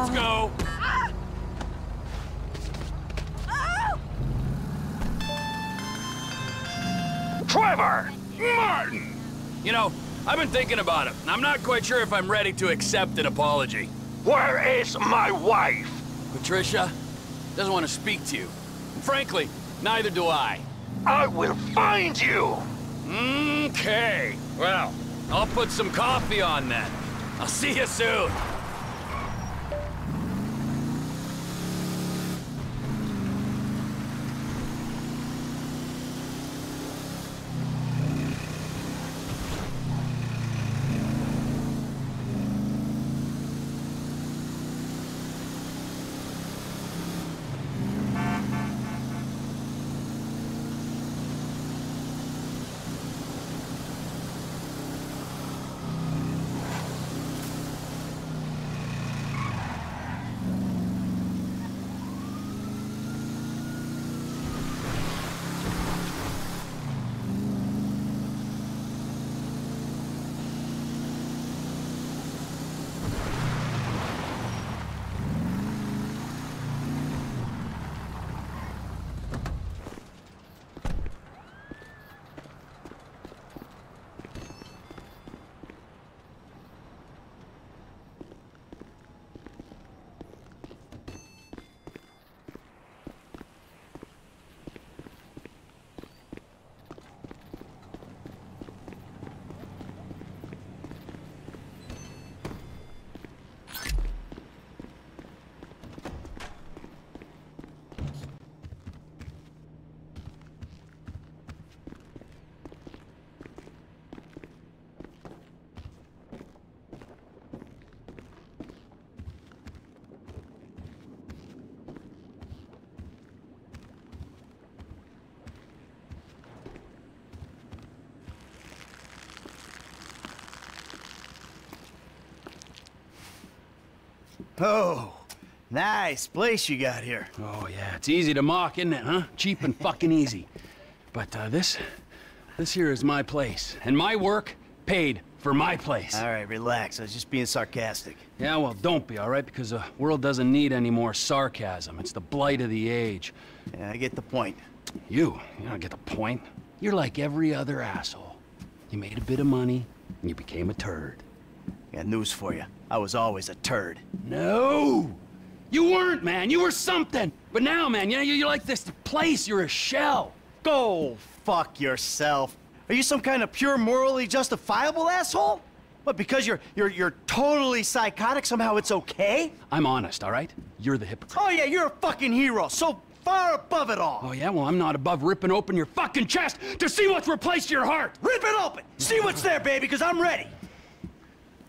Let's go! Trevor! Martin! You know, I've been thinking about it. I'm not quite sure if I'm ready to accept an apology. Where is my wife? Patricia doesn't want to speak to you. Frankly, neither do I. I will find you! Okay. Well, I'll put some coffee on then. I'll see you soon. Oh, nice place you got here. Oh, yeah, it's easy to mock, isn't it, huh? Cheap and fucking easy. But uh, this, this here is my place. And my work paid for my place. All right, relax. I was just being sarcastic. Yeah, well, don't be, all right? Because the world doesn't need any more sarcasm. It's the blight of the age. Yeah, I get the point. You, you don't get the point. You're like every other asshole. You made a bit of money, and you became a turd. Got news for you. I was always a turd. No! You weren't, man. You were something. But now, man, you know, you're like this place. You're a shell. Go fuck yourself. Are you some kind of pure morally justifiable asshole? What, because you're you're you're totally psychotic, somehow it's okay? I'm honest, all right? You're the hypocrite. Oh yeah, you're a fucking hero, so far above it all. Oh, yeah? Well, I'm not above ripping open your fucking chest to see what's replaced your heart. Rip it open! See what's there, baby, because I'm ready.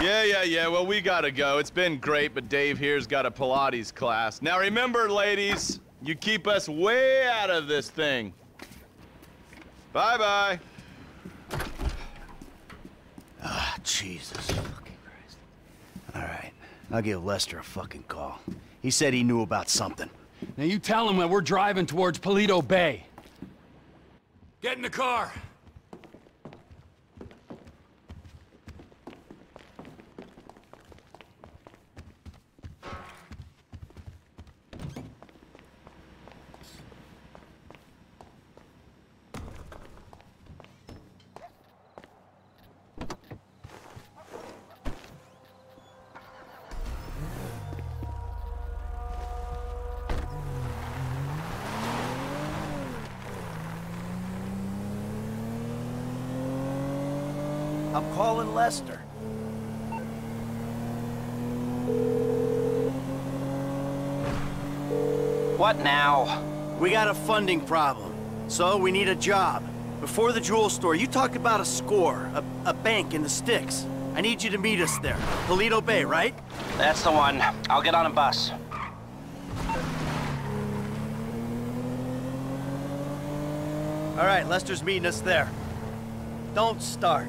Yeah, yeah, yeah, well, we gotta go. It's been great, but Dave here's got a Pilates class. Now remember, ladies, you keep us way out of this thing. Bye-bye. Ah, Jesus fucking Christ. All right, I'll give Lester a fucking call. He said he knew about something. Now you tell him that we're driving towards Paleto Bay. Get in the car. I'm calling Lester. What now? We got a funding problem, so we need a job. Before the jewel store, you talked about a score, a, a bank in the sticks. I need you to meet us there. Paleto Bay, right? That's the one. I'll get on a bus. All right, Lester's meeting us there. Don't start.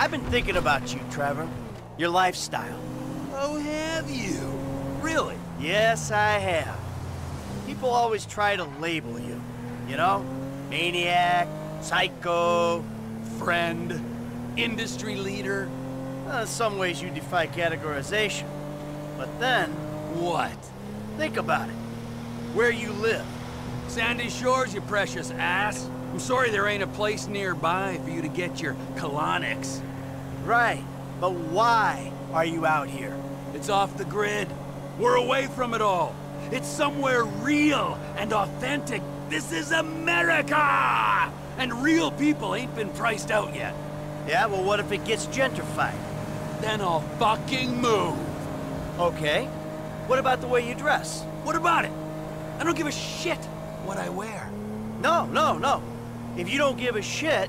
I've been thinking about you, Trevor. Your lifestyle. Oh, have you? Really? Yes, I have. People always try to label you. You know? Maniac, psycho. Friend, industry leader. Uh, in some ways you defy categorization. But then, What? think about it. Where you live. Sandy Shores, you precious ass. I'm sorry there ain't a place nearby for you to get your colonics. Right. But why are you out here? It's off the grid. We're away from it all. It's somewhere real and authentic. This is America! And real people ain't been priced out yet. Yeah, well, what if it gets gentrified? Then I'll fucking move. Okay. What about the way you dress? What about it? I don't give a shit what I wear. No, no, no. If you don't give a shit,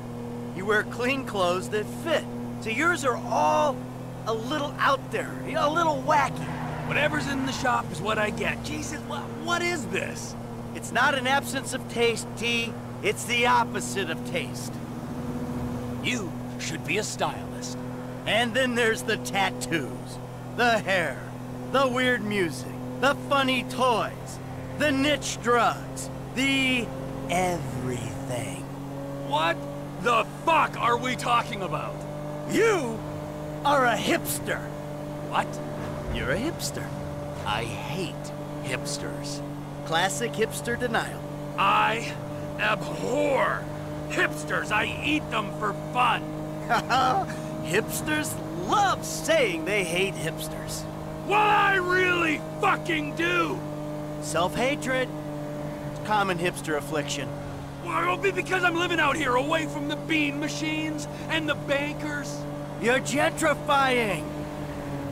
you wear clean clothes that fit. So yours are all a little out there, a little wacky. Whatever's in the shop is what I get. Jesus, what, what is this? It's not an absence of taste, T. It's the opposite of taste. You should be a stylist. And then there's the tattoos, the hair, the weird music, the funny toys, the niche drugs, the everything. What the fuck are we talking about? You are a hipster. What? You're a hipster. I hate hipsters. Classic hipster denial. I abhor hipsters. I eat them for fun. Hipsters love saying they hate hipsters. What I really fucking do. Self-hatred. Common hipster affliction. It'll be because I'm living out here away from the bean machines and the bankers. You're gentrifying.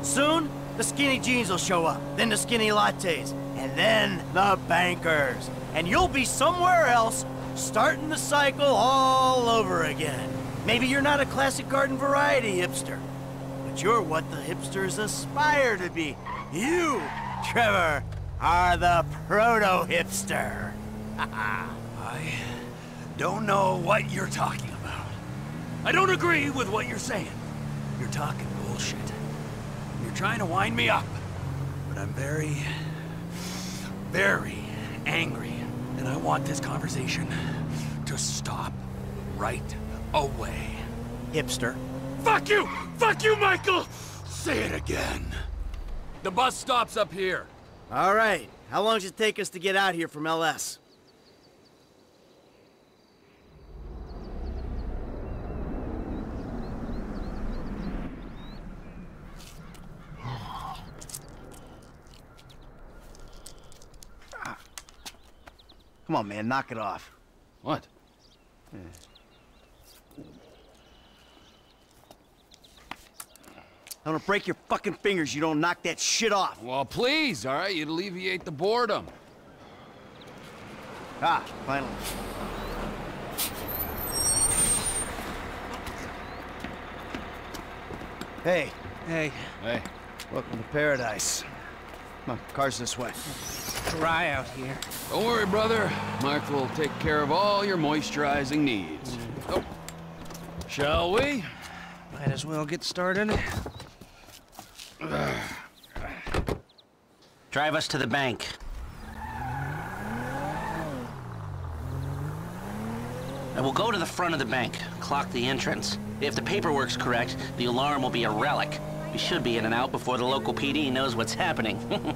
Soon, the skinny jeans will show up, then the skinny lattes, and then the bankers. And you'll be somewhere else, starting the cycle all over again. Maybe you're not a classic garden variety hipster, but you're what the hipsters aspire to be. You, Trevor, are the proto-hipster. I don't know what you're talking about. I don't agree with what you're saying. You're talking bullshit. You're trying to wind me up. But I'm very, very angry. And I want this conversation to stop right away. Hipster. Fuck you! Fuck you, Michael! Say it again. The bus stops up here. All right. How long does it take us to get out here from LS? Come on, man, knock it off. What? I'm gonna break your fucking fingers you don't knock that shit off. Well, please, all right? You'd alleviate the boredom. Ah, finally. Hey, Hey, Hey. welcome to paradise. Come on, car's this way. Dry out here. Don't worry, brother. Mike will take care of all your moisturizing needs. Oh. Shall we? Might as well get started. Drive us to the bank. And we'll go to the front of the bank, clock the entrance. If the paperwork's correct, the alarm will be a relic. We should be in and out before the local PD knows what's happening.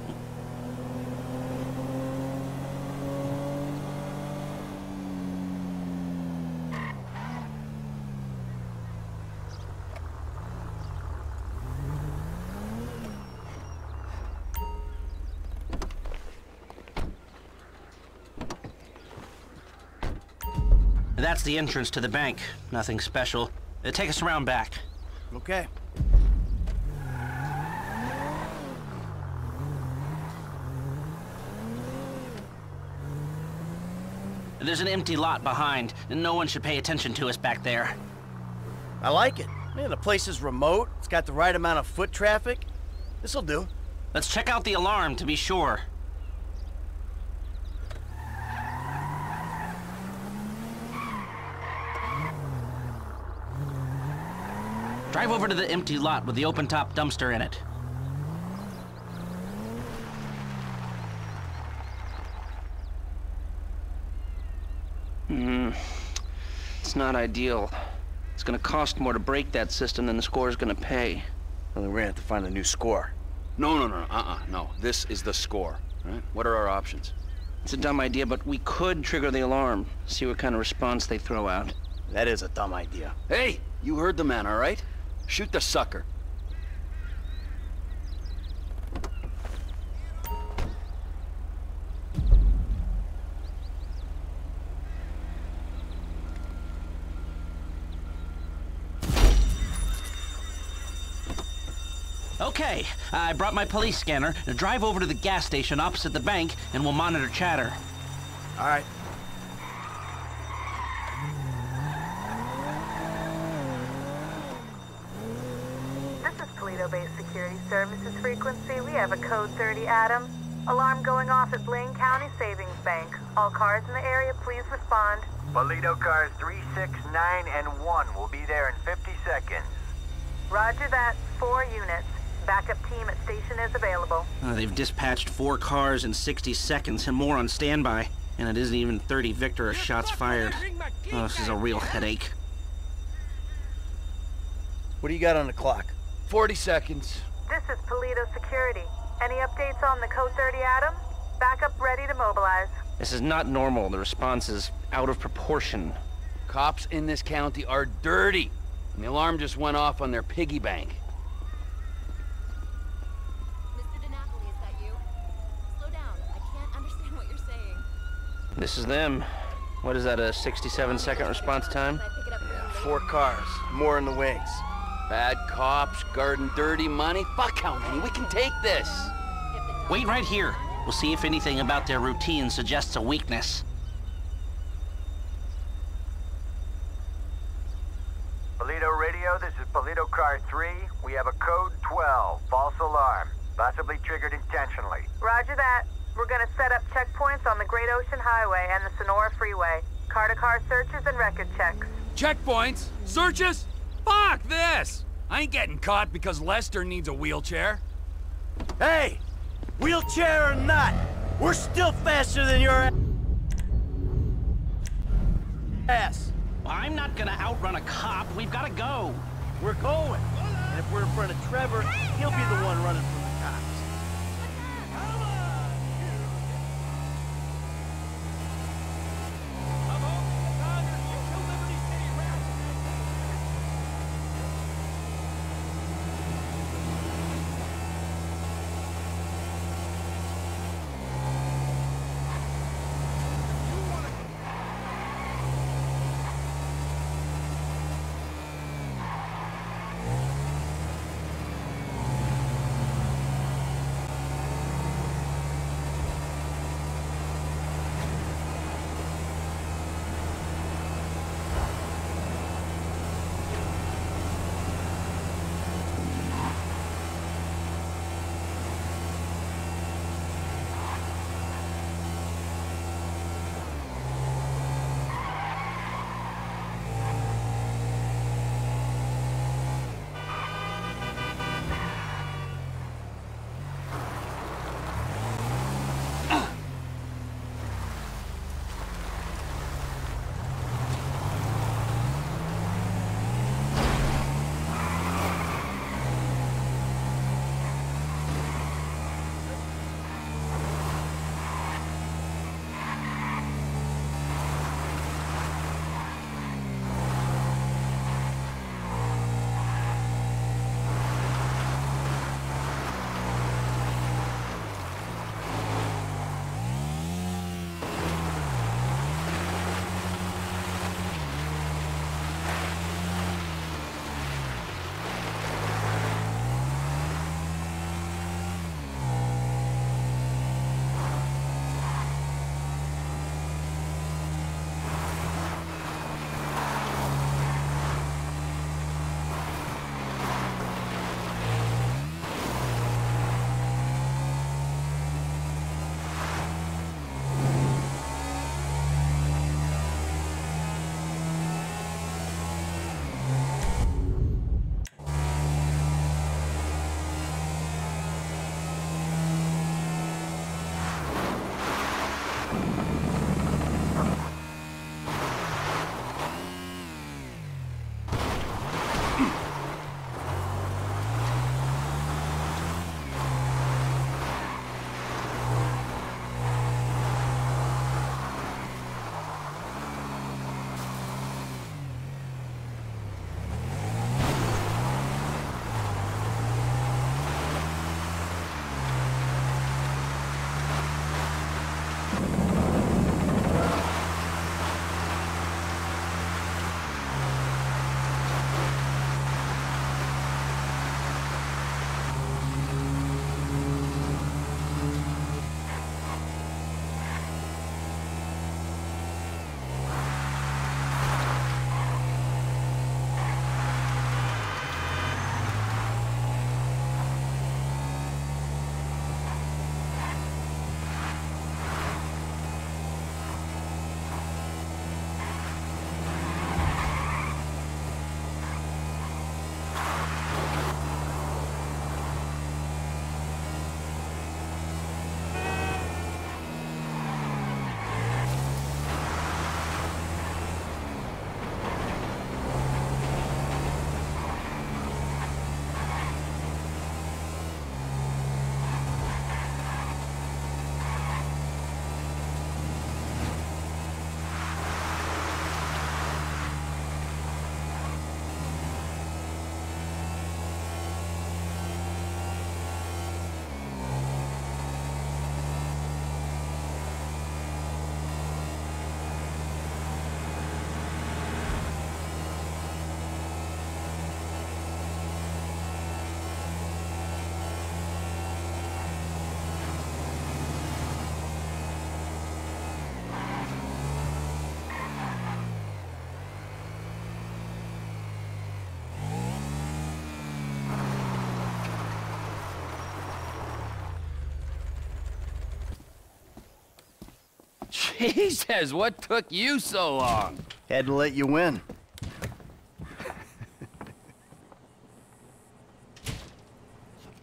the entrance to the bank. Nothing special. Uh, Take us around back. Okay. There's an empty lot behind, and no one should pay attention to us back there. I like it. Man, the place is remote. It's got the right amount of foot traffic. This'll do. Let's check out the alarm to be sure. Drive over to the empty lot with the open-top dumpster in it. Hmm. It's not ideal. It's gonna cost more to break that system than the score's gonna pay. Well, then we're gonna have to find a new score. No, no, no, uh-uh, no. This is the score, right? What are our options? It's a dumb idea, but we could trigger the alarm, see what kind of response they throw out. That is a dumb idea. Hey, you heard the man, all right? Shoot the sucker. Okay, I brought my police scanner. Now drive over to the gas station opposite the bank, and we'll monitor chatter. All right. This is Paleto-based security services frequency. We have a code 30 Adam. Alarm going off at Blaine County Savings Bank. All cars in the area, please respond. Paleto cars 3, 6, 9, and 1 will be there in 50 seconds. Roger that. Four units. Backup team at station is available. Uh, they've dispatched four cars in 60 seconds and more on standby. And it isn't even 30 Victor or shots fired. Oh, this is a real headache. What do you got on the clock? 40 seconds. This is Paleto Security. Any updates on the code 30 Adam? Backup ready to mobilize. This is not normal. The response is out of proportion. Cops in this county are dirty. And the alarm just went off on their piggy bank. Mr. DiNapoli, is that you? Slow down. I can't understand what you're saying. This is them. What is that, a 67 second response time? Can I pick it up from you Four cars. More in the wings. Bad cops, guarding dirty money. Fuck how many? We can take this. Wait right here. We'll see if anything about their routine suggests a weakness. Paleto radio, this is Paleto car 3. We have a code 12, false alarm, possibly triggered intentionally. Roger that. We're gonna set up checkpoints on the Great Ocean Highway and the Senora Freeway. Car-to-car searches and record checks. Checkpoints? Searches? Fuck this! I ain't getting caught because Lester needs a wheelchair. Hey! Wheelchair or not, we're still faster than your ass. I'm not gonna outrun a cop. We've gotta go. We're going. And if we're in front of Trevor, he'll be the one running from the cops. Jesus, what took you so long? Had to let you win.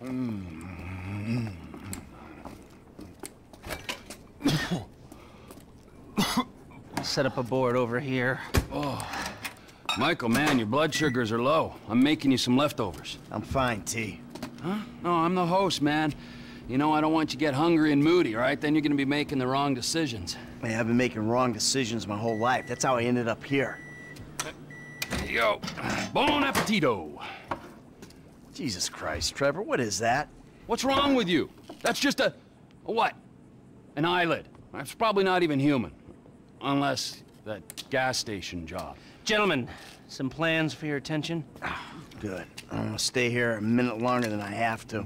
Set up a board over here. Oh. Michael, man, your blood sugars are low. I'm making you some leftovers. I'm fine, T. Huh? No, I'm the host, man. You know, I don't want you to get hungry and moody, all right? Then you're gonna be making the wrong decisions. Man, I've been making wrong decisions my whole life. That's how I ended up here. Yo. Bon appetito. Jesus Christ, Trevor, what is that? What's wrong with you? That's just a... a what? An eyelid. That's probably not even human. Unless that gas station job. Gentlemen, some plans for your attention? Good. I'm gonna stay here a minute longer than I have to.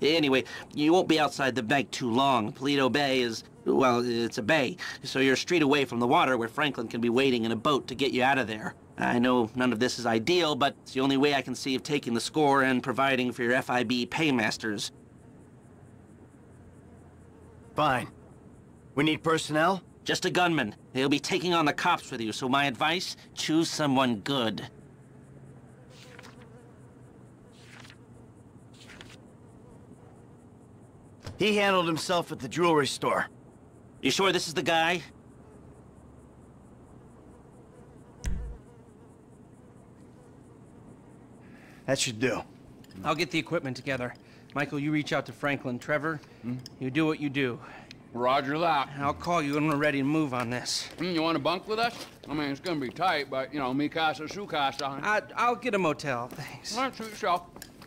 Anyway, you won't be outside the bank too long. Paleto Bay is, well, it's a bay, so you're a street away from the water where Franklin can be waiting in a boat to get you out of there. I know none of this is ideal, but it's the only way I can see of taking the score and providing for your FIB paymasters. Fine. We need personnel? Just a gunman. He'll be taking on the cops with you, so my advice, choose someone good. He handled himself at the jewelry store. You sure this is the guy? That should do. I'll get the equipment together. Michael, you reach out to Franklin. Trevor, you do what you do. Roger that. I'll call you when we're ready to move on this. Mm, you want to bunk with us? I mean, it's gonna be tight, but, you know, mi casa, su casa. I, I'll get a motel, thanks. All right, suit yourself.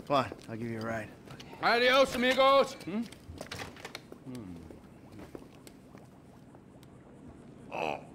Come on, I'll give you a ride. Adios, amigos. Hmm? 嗯。哦。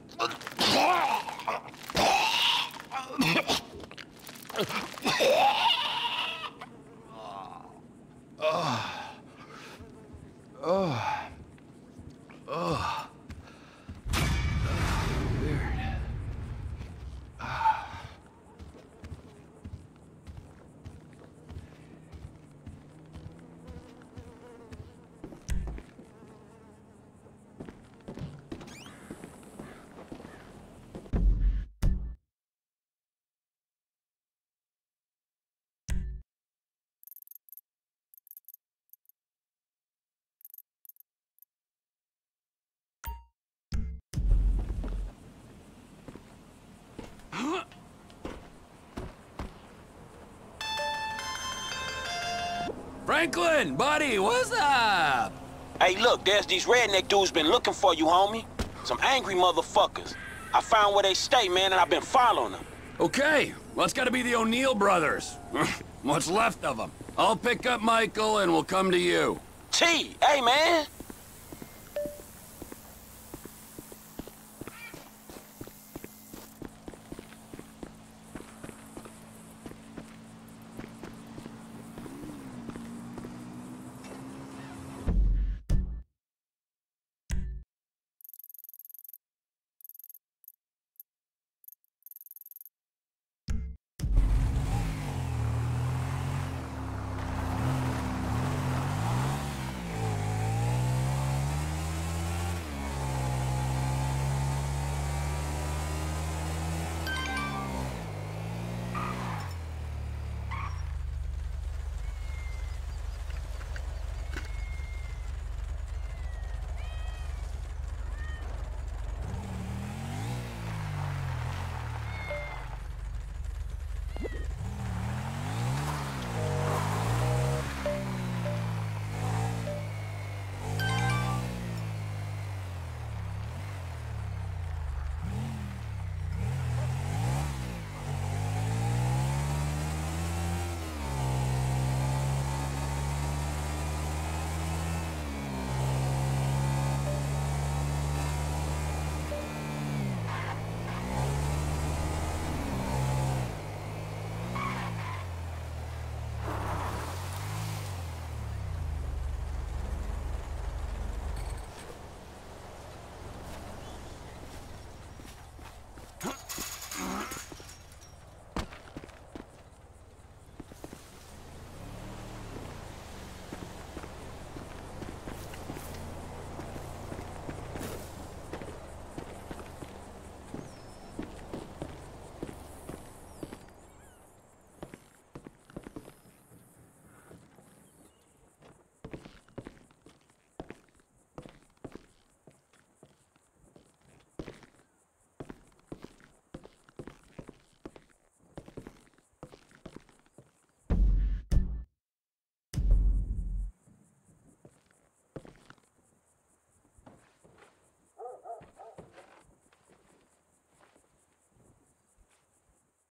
Franklin, buddy, what's up? Hey, look, there's these redneck dudes been looking for you, homie. Some angry motherfuckers. I found where they stay, man, and I've been following them. Okay, well, it's gotta be the O'Neil brothers. What's left of them. I'll pick up Michael and we'll come to you. T, hey, man.